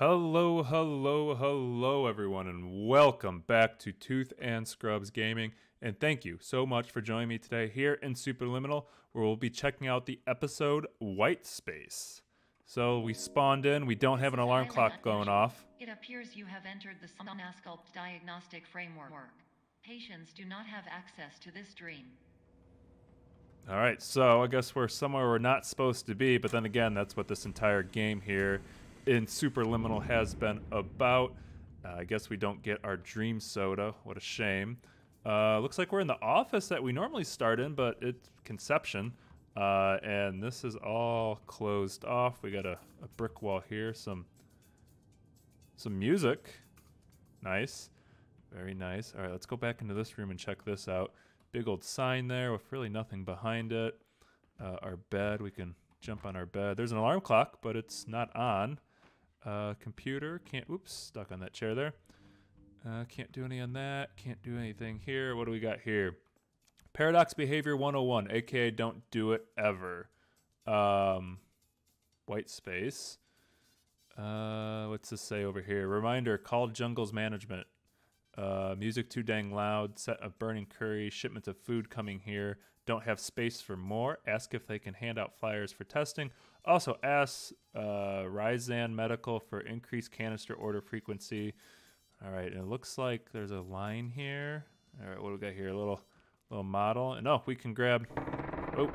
Hello, hello, hello, everyone, and welcome back to Tooth and Scrubs Gaming. And thank you so much for joining me today here in Superliminal, where we'll be checking out the episode White Space. So we spawned in, we don't have an alarm clock going off. It appears you have entered the SomnaSculpt diagnostic framework. Patients do not have access to this dream. All right, so I guess we're somewhere we're not supposed to be, but then again, that's what this entire game here in Superliminal has been about. Uh, I guess we don't get our dream soda. What a shame. Uh, looks like we're in the office that we normally start in, but it's conception. Uh, and this is all closed off. We got a, a brick wall here, some some music. Nice. Very nice. All right, let's go back into this room and check this out. Big old sign there with really nothing behind it. Uh, our bed, we can jump on our bed. There's an alarm clock, but it's not on. Uh, computer, can't, oops, stuck on that chair there. Uh, can't do any on that. Can't do anything here. What do we got here? Paradox Behavior 101, aka don't do it ever. Um, white space. Uh, what's this say over here? Reminder, call Jungles Management. Uh, music too dang loud. Set of burning curry. Shipments of food coming here. Don't have space for more. Ask if they can hand out flyers for testing. Also ask uh, Ryzan Medical for increased canister order frequency. All right, it looks like there's a line here. All right, what do we got here? A little little model. And oh, we can grab. Oh,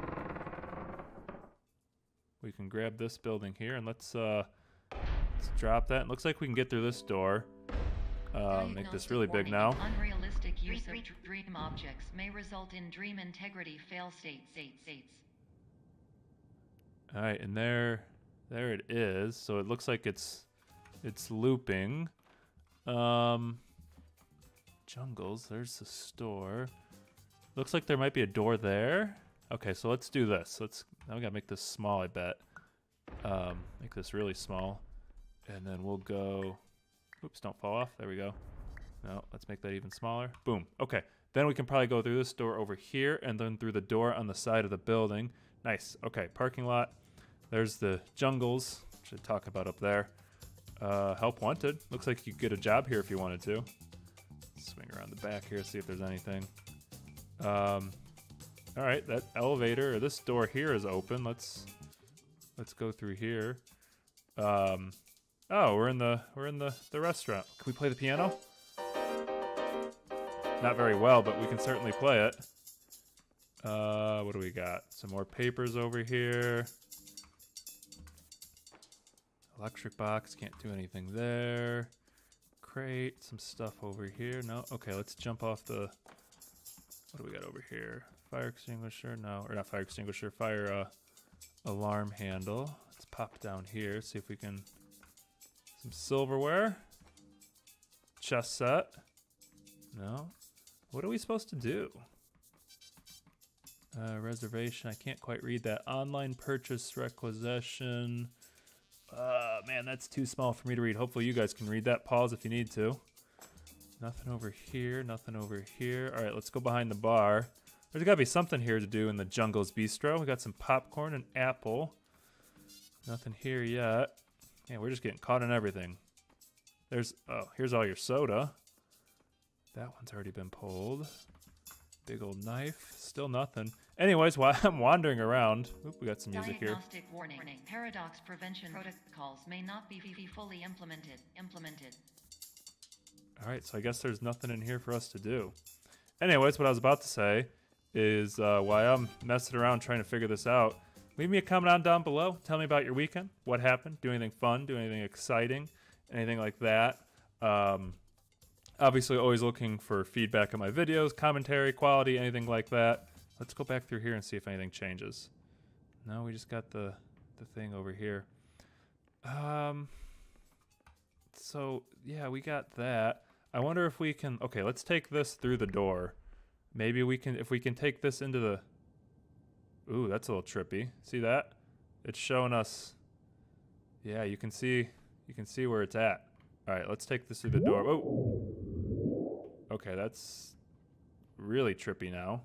we can grab this building here, and let's uh, let's drop that. It looks like we can get through this door. Uh, make this really big now. Unrealistic use of dream objects may result in dream integrity fail states. states, states. All right, and there, there it is. So it looks like it's, it's looping. Um, jungles. There's the store. Looks like there might be a door there. Okay, so let's do this. Let's now we gotta make this small. I bet. Um, make this really small, and then we'll go. Oops, don't fall off. There we go. No, let's make that even smaller. Boom. Okay, then we can probably go through this door over here, and then through the door on the side of the building. Nice. Okay, parking lot. There's the jungles, which I talk about up there. Uh, help wanted. Looks like you could get a job here if you wanted to. Swing around the back here, see if there's anything. Um, all right, that elevator or this door here is open. Let's let's go through here. Um, oh, we're in the we're in the the restaurant. Can we play the piano? Not very well, but we can certainly play it. Uh, what do we got? Some more papers over here. Electric box, can't do anything there. Crate, some stuff over here. No, okay, let's jump off the. What do we got over here? Fire extinguisher? No, or not fire extinguisher. Fire uh, alarm handle. Let's pop down here. See if we can. Some silverware. Chest set. No. What are we supposed to do? Uh, reservation. I can't quite read that. Online purchase requisition. Uh, man, that's too small for me to read. Hopefully you guys can read that. Pause if you need to. Nothing over here, nothing over here. All right, let's go behind the bar. There's gotta be something here to do in the Jungles Bistro. We got some popcorn and apple. Nothing here yet. Yeah, we're just getting caught in everything. There's, oh, here's all your soda. That one's already been pulled. Big old knife. Still nothing. Anyways, while I'm wandering around, oop, we got some music here. Diagnostic warning. Paradox prevention protocols may not be fully implemented. Implemented. All right, so I guess there's nothing in here for us to do. Anyways, what I was about to say is uh, while I'm messing around trying to figure this out, leave me a comment on down below. Tell me about your weekend. What happened? Do anything fun? Do anything exciting? Anything like that? Um, obviously, always looking for feedback on my videos, commentary, quality, anything like that. Let's go back through here and see if anything changes. No, we just got the the thing over here. Um, so yeah, we got that. I wonder if we can. Okay, let's take this through the door. Maybe we can. If we can take this into the. Ooh, that's a little trippy. See that? It's showing us. Yeah, you can see. You can see where it's at. All right, let's take this through the door. Oh. Okay, that's really trippy now.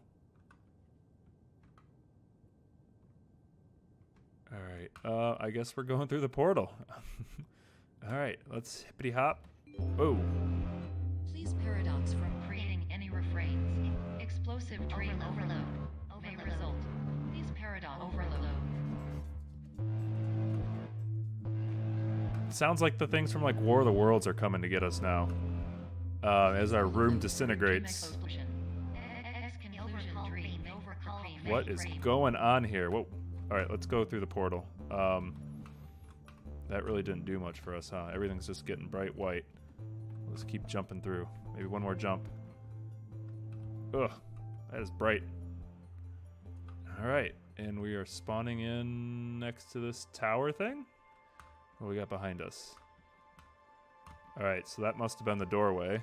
All right. Uh, I guess we're going through the portal. All right, let's hippity hop. Oh, Please paradox from creating any refrains. Explosive train overload may sounds like the things from like War of the Worlds are coming to get us now. Uh, as our room disintegrates. What is going on here? Whoa. All right, let's go through the portal. Um, that really didn't do much for us, huh? Everything's just getting bright white. Let's keep jumping through. Maybe one more jump. Ugh, that is bright. All right, and we are spawning in next to this tower thing. What we got behind us? All right, so that must have been the doorway.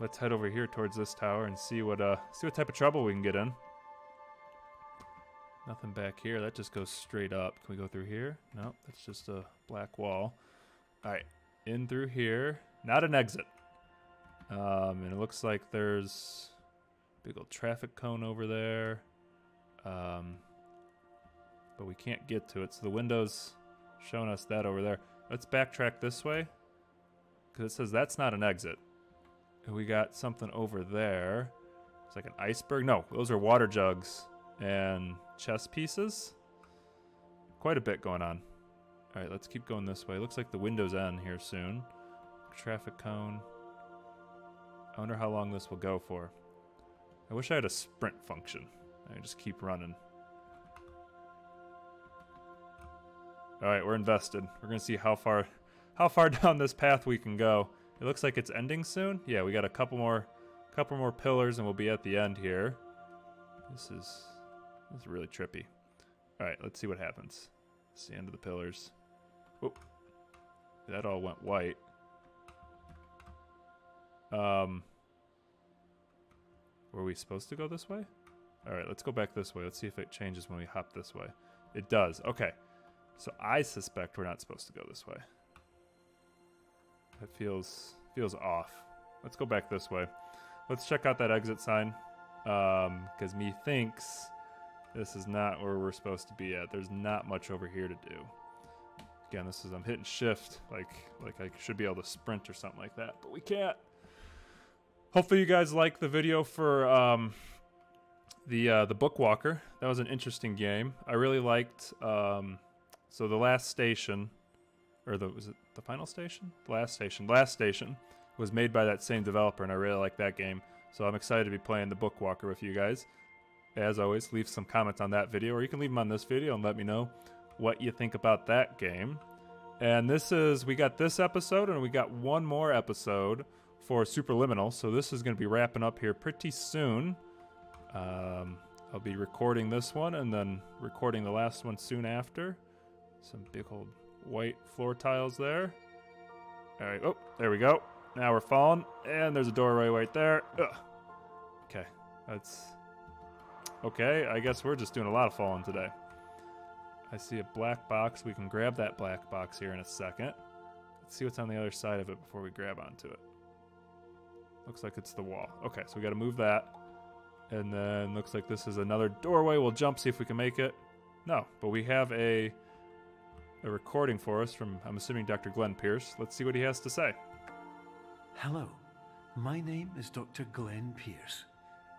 Let's head over here towards this tower and see what uh see what type of trouble we can get in. Nothing back here. That just goes straight up. Can we go through here? No, that's just a black wall. All right, in through here. Not an exit. Um, and it looks like there's a big old traffic cone over there. Um, but we can't get to it. So the window's showing us that over there. Let's backtrack this way because it says that's not an exit. And we got something over there. It's like an iceberg. No, those are water jugs and chess pieces. Quite a bit going on. All right, let's keep going this way. Looks like the window's end here soon. Traffic cone. I wonder how long this will go for. I wish I had a sprint function. I just keep running. All right, we're invested. We're gonna see how far, how far down this path we can go. It looks like it's ending soon. Yeah, we got a couple more, couple more pillars, and we'll be at the end here. This is, this is really trippy. All right, let's see what happens. It's the end of the pillars. Whoop. That all went white. Um, were we supposed to go this way? All right, let's go back this way. Let's see if it changes when we hop this way. It does. Okay. So I suspect we're not supposed to go this way. That feels feels off. Let's go back this way. Let's check out that exit sign. Um, because me thinks this is not where we're supposed to be at. There's not much over here to do. Again, this is I'm hitting shift like like I should be able to sprint or something like that, but we can't. Hopefully you guys like the video for um, the uh, the Bookwalker. That was an interesting game. I really liked um, so the last station, or the was it the final station? The last station. Last station was made by that same developer, and I really like that game. So I'm excited to be playing the Bookwalker with you guys. As always, leave some comments on that video, or you can leave them on this video and let me know what you think about that game. And this is we got this episode, and we got one more episode for Superliminal. So this is going to be wrapping up here pretty soon. Um, I'll be recording this one and then recording the last one soon after. Some big old white floor tiles there. All right. Oh, there we go. Now we're falling, and there's a doorway right there. Ugh. Okay, that's okay. I guess we're just doing a lot of falling today. I see a black box. We can grab that black box here in a second. Let's see what's on the other side of it before we grab onto it. Looks like it's the wall. Okay, so we got to move that. And then looks like this is another doorway. We'll jump, see if we can make it. No, but we have a a recording for us from, I'm assuming, Dr. Glenn Pierce. Let's see what he has to say. Hello, my name is Dr. Glenn Pierce,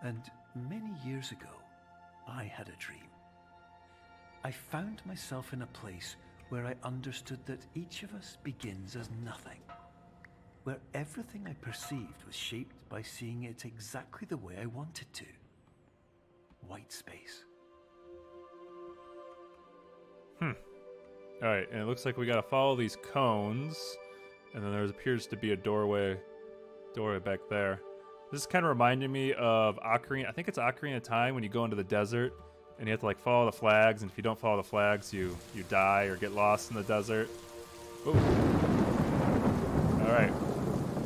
and many years ago, I had a dream. I found myself in a place where I understood that each of us begins as nothing, where everything I perceived was shaped by seeing it exactly the way I wanted to. White space. Hmm. All right, and it looks like we got to follow these cones, and then there appears to be a doorway, doorway back there. This is kind of reminding me of Ocarina. I think it's Ocarina of Time when you go into the desert and you have to like follow the flags, and if you don't follow the flags, you you die or get lost in the desert. Ooh. All right,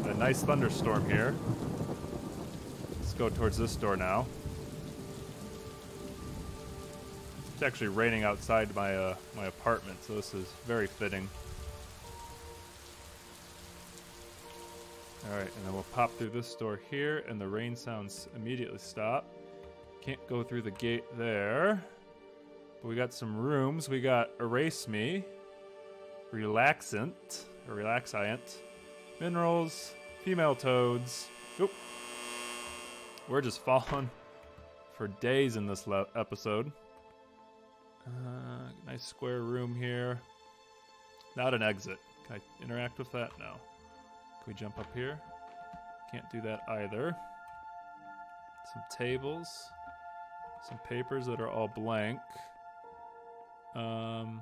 a nice thunderstorm here. Let's go towards this door now. It's actually raining outside my uh, my apartment, so this is very fitting. All right, and then we'll pop through this door here, and the rain sounds immediately stop. Can't go through the gate there, but we got some rooms. We got erase me, relaxant. or relaxant, minerals, female toads. Oop. We're just falling for days in this episode. Uh, nice square room here. Not an exit. Can I interact with that? No. Can we jump up here? Can't do that either. Some tables. Some papers that are all blank. Um,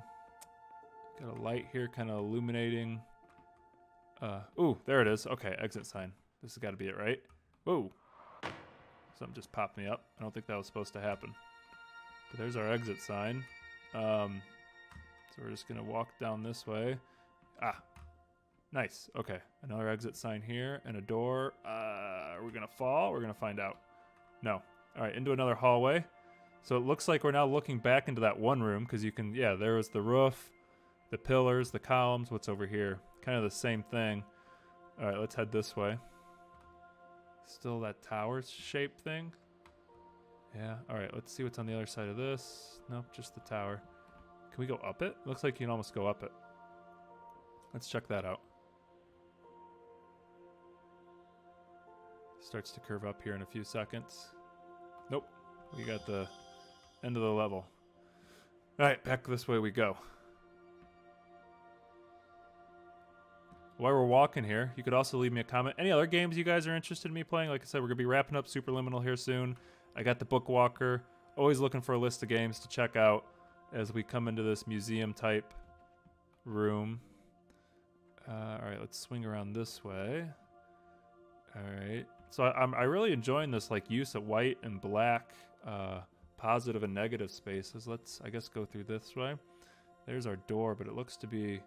got a light here kind of illuminating. Uh, ooh, there it is. Okay, exit sign. This has got to be it, right? Whoa. Something just popped me up. I don't think that was supposed to happen. But there's our exit sign. Um, so we're just to walk down this way. Ah, nice. Okay, another exit sign here and a door. Uh, are we to fall? We're to find out. No. All right, into another hallway. So it looks like we're now looking back into that one room because you can, yeah, there was the roof, the pillars, the columns. What's over here? Kind of the same thing. All right, let's head this way. Still that tower shape thing. Yeah. All right, let's see what's on the other side of this. Nope, just the tower. Can we go up it? Looks like you can almost go up it. Let's check that out. Starts to curve up here in a few seconds. Nope. We got the end of the level. All right, back this way we go. While we're walking here, you could also leave me a comment. Any other games you guys are interested in me playing? Like I said, we're going to be wrapping up Superliminal here soon. I got the Bookwalker. Always looking for a list of games to check out as we come into this museum type room. Uh, all right, let's swing around this way. All right. So I, am I really enjoying this like use of white and black uh, positive and negative spaces. Let's I guess go through this way. There's our door, but it looks to be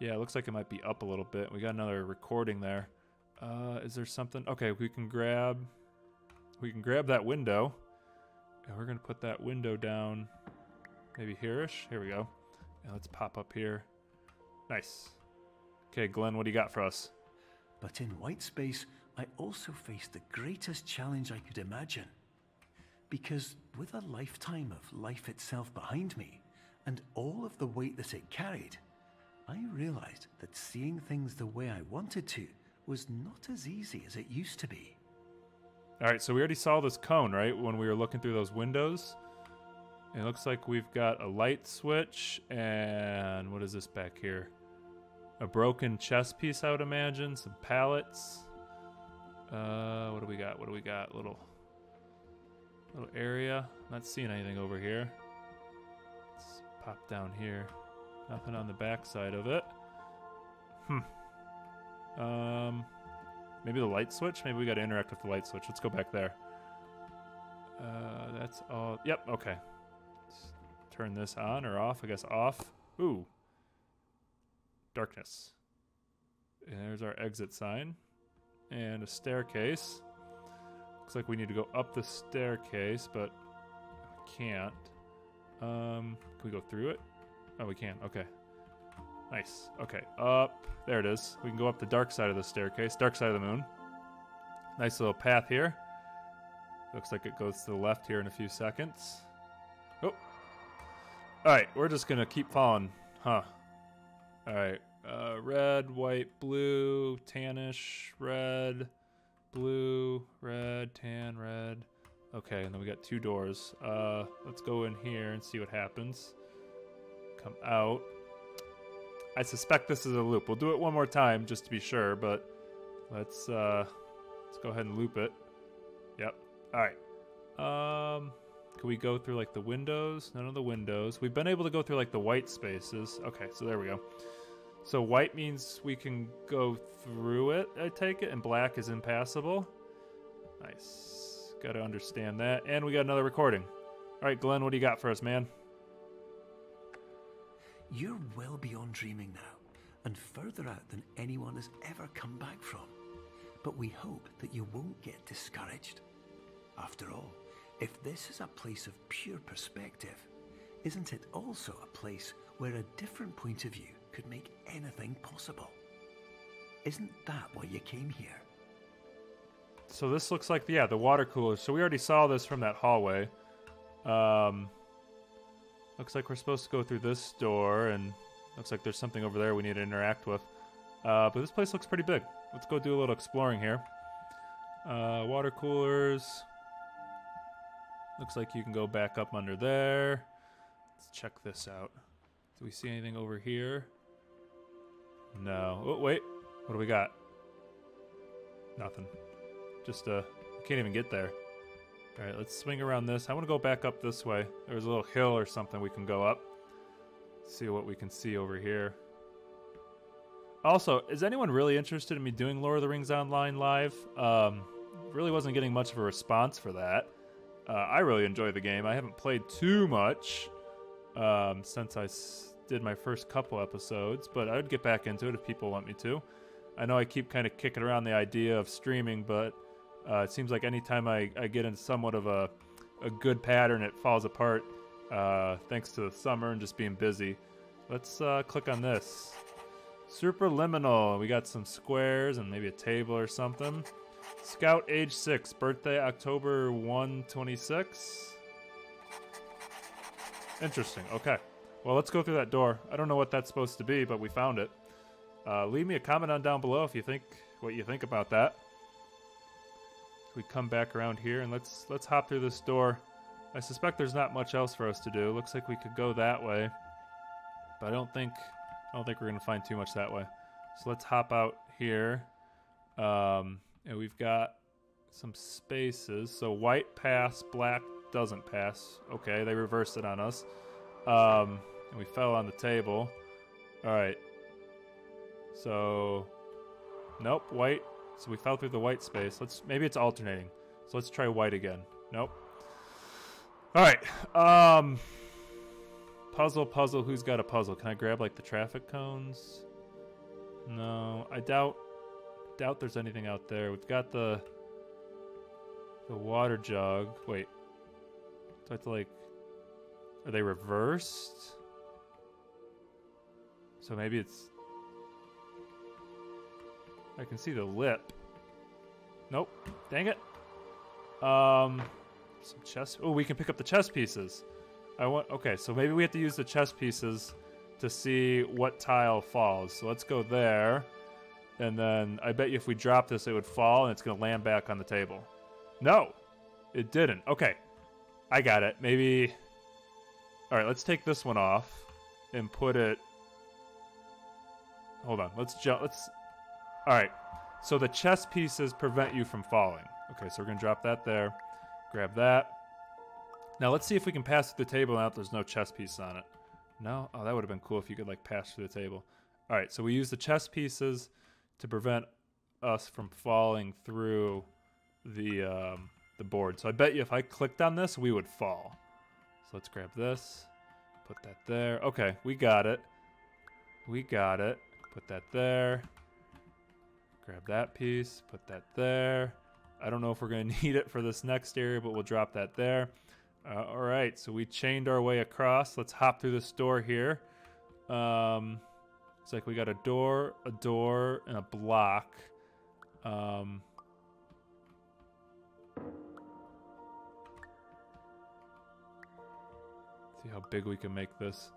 yeah, it looks like it might be up a little bit. We got another recording there. Uh, is there something? Okay, we can grab we can grab that window. And we're gonna put that window down maybe here-ish. Here we go. And let's pop up here. Nice. Okay, Glenn, what do you got for us? But in white space, I also faced the greatest challenge I could imagine. Because with a lifetime of life itself behind me, and all of the weight that it carried, I realized that seeing things the way I wanted to was not as easy as it used to be. All right, so we already saw this cone, right? When we were looking through those windows. It looks like we've got a light switch and what is this back here? A broken chess piece, I would imagine. Some pallets. Uh, what do we got? What do we got? Little, little area. Not seeing anything over here. Let's pop down here. Nothing on the back side of it. Hmm. Um, maybe the light switch. Maybe we got to interact with the light switch. Let's go back there. Uh, that's all. Yep. Okay. Let's turn this on or off. I guess off. Ooh. Darkness. And there's our exit sign. And a staircase. Looks like we need to go up the staircase, but I can't. Um, can we go through it? Oh, we can. Okay. Nice. Okay. Up. There it is. We can go up the dark side of the staircase. Dark side of the moon. Nice little path here. Looks like it goes to the left here in a few seconds. Oh. Alright, we're just gonna keep falling. Huh. Alright. Uh, red, white, blue, tannish, red, blue, red, tan, red. Okay, and then we got two doors. Uh, let's go in here and see what happens come out. I suspect this is a loop. We'll do it one more time just to be sure, but let's uh let's go ahead and loop it. Yep. All right. Um can we go through like the windows? None of the windows. We've been able to go through like the white spaces. Okay, so there we go. So white means we can go through it, I take it, and black is impassable. Nice. Got to understand that. And we got another recording. All right, Glenn, what do you got for us, man? You're well beyond dreaming now, and further out than anyone has ever come back from. But we hope that you won't get discouraged. After all, if this is a place of pure perspective, isn't it also a place where a different point of view could make anything possible? Isn't that why you came here? So this looks like yeah the water cooler. So we already saw this from that hallway. Um, Looks like we're supposed to go through this door, and looks like there's something over there we need to interact with. Uh, but this place looks pretty big. Let's go do a little exploring here. Uh, water coolers. Looks like you can go back up under there. Let's check this out. Do we see anything over here? No. Oh, wait. What do we got? Nothing. Just, uh, can't even get there. All right, let's swing around this. I want to go back up this way. There's a little hill or something we can go up. See what we can see over here. Also, is anyone really interested in me doing Lord of the Rings Online live? Um, really wasn't getting much of a response for that. Uh, I really enjoy the game. I haven't played too much um, since I did my first couple episodes, but I would get back into it if people want me to. I know I keep kind of kicking around the idea of streaming, but uh, it seems like anytime I, I get in somewhat of a, a good pattern, it falls apart uh, thanks to the summer and just being busy. Let's uh, click on this. Superliminal. We got some squares and maybe a table or something. Scout age 6, birthday October 126. Interesting. Okay. Well, let's go through that door. I don't know what that's supposed to be, but we found it. Uh, leave me a comment on down below if you think what you think about that. We come back around here and let's let's hop through this door. I suspect there's not much else for us to do. Looks like we could go that way, but I don't think I don't think we're gonna find too much that way. So let's hop out here, um, and we've got some spaces. So white pass, black doesn't pass. Okay, they reversed it on us, um, and we fell on the table. All right. So, nope, white. So we fell through the white space. Let's maybe it's alternating. So let's try white again. Nope. All right. Um puzzle puzzle who's got a puzzle? Can I grab like the traffic cones? No, I doubt doubt there's anything out there. We've got the the water jug. Wait. Do I have to like are they reversed? So maybe it's I can see the lip. Nope. Dang it. Um, some chess. Oh, we can pick up the chess pieces. I want. Okay, so maybe we have to use the chess pieces to see what tile falls. So let's go there, and then I bet you if we drop this, it would fall and it's gonna land back on the table. No, it didn't. Okay, I got it. Maybe. All right, let's take this one off and put it. Hold on. Let's jump. Let's all right. So the chess pieces prevent you from falling. Okay, so we're going to drop that there. Grab that. Now let's see if we can pass through the table now that there's no chess piece on it. No? Oh, that would have been cool if you could like pass through the table. All right, so we use the chess pieces to prevent us from falling through the um, the board. So I bet you if I clicked on this, we would fall. So let's grab this, put that there. Okay, we got it. We got it. Put that there. Grab that piece, put that there. I don't know if we're going to need it for this next area, but we'll drop that there. Uh, all right, so we chained our way across. Let's hop through this door here. Um, it's like we got a door, a door, and a block. Um, see how big we can make this.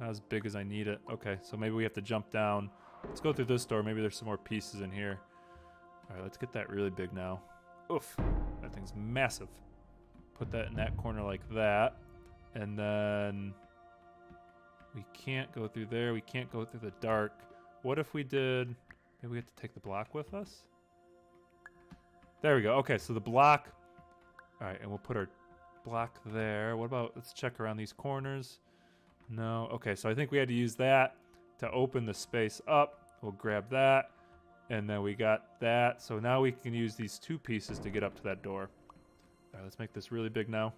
Not as big as I need it. Okay, so maybe we have to jump down. Let's go through this door. Maybe there's some more pieces in here. All right, let's get that really big now. Oof, that thing's massive. Put that in that corner like that. And then we can't go through there. We can't go through the dark. What if we did... Maybe we have to take the block with us? There we go. Okay, so the block... All right, and we'll put our block there. What about... Let's check around these corners. No. Okay, so I think we had to use that to open the space up. We'll grab that. And then we got that. So now we can use these two pieces to get up to that door. All right, let's make this really big now.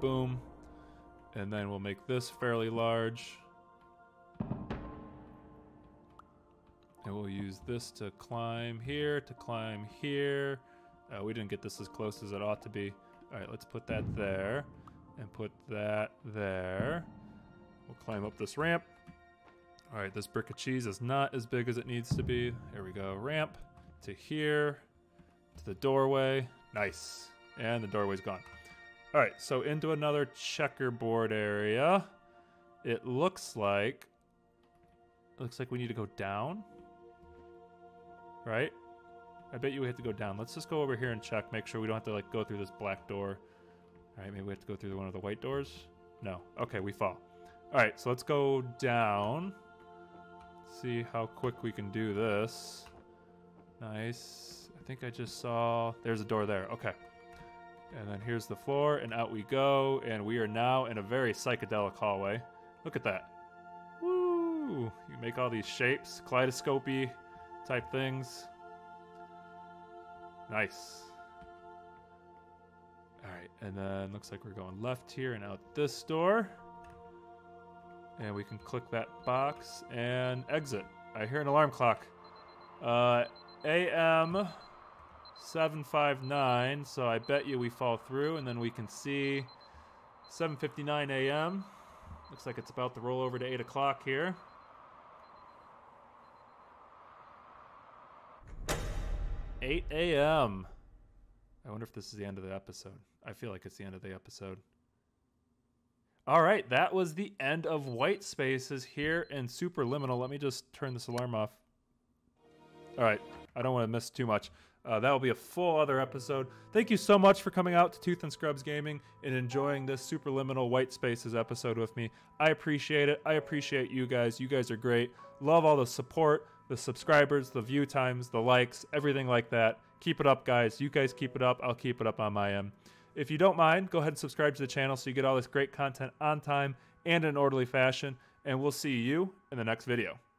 Boom. And then we'll make this fairly large. And we'll use this to climb here, to climb here. Uh, we didn't get this as close as it ought to be. All right, let's put that there. And put that there. We'll climb up this ramp. All right, this brick of cheese is not as big as it needs to be. Here we go. Ramp to here, to the doorway. Nice. And the doorway's gone. All right, so into another checkerboard area. It looks like looks like we need to go down. Right? I bet you we have to go down. Let's just go over here and check, make sure we don't have to like go through this black door. All right, maybe we have to go through one of the white doors. No. Okay, we fall. All right, so let's go down. See how quick we can do this. Nice. I think I just saw. There's a door there. Okay. And then here's the floor, and out we go. And we are now in a very psychedelic hallway. Look at that. Woo! You make all these shapes, kaleidoscopy type things. Nice. All right, and then looks like we're going left here and out this door. And we can click that box and exit. I hear an alarm clock. Uh, AM 759, so I bet you we fall through, and then we can see 7.59 a.m. Looks like it's about to roll over to 8 o'clock here. Eight a.m. I wonder if this is the end of the episode. I feel like it's the end of the episode. All right, that was the end of White Spaces here in Superliminal. Let me just turn this alarm off. All right, I don't want to miss too much. Uh, that will be a full other episode. Thank you so much for coming out to Tooth and Scrubs Gaming and enjoying this Superliminal White Spaces episode with me. I appreciate it. I appreciate you guys. You guys are great. Love all the support, the subscribers, the view times, the likes, everything like that. Keep it up, guys. You guys keep it up. I'll keep it up on my end. If you don't mind, go ahead and subscribe to the channel so you get all this great content on time and in an orderly fashion. And we'll see you in the next video.